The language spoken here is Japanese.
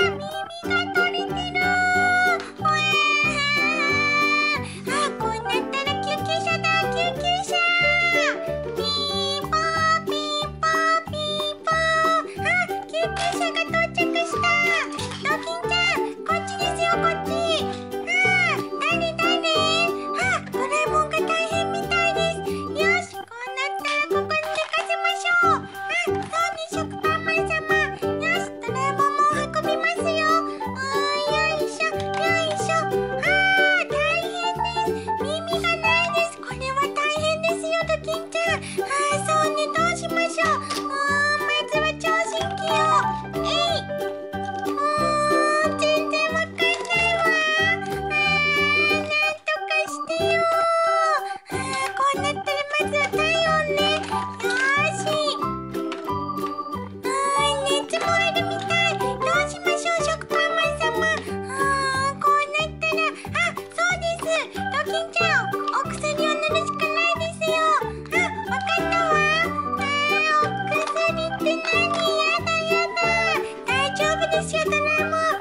みみがなきちゃお薬を塗るしかないですよ。あ、わかったわ。あ、お薬って何？やだやだ。大丈夫ですよドラえもん。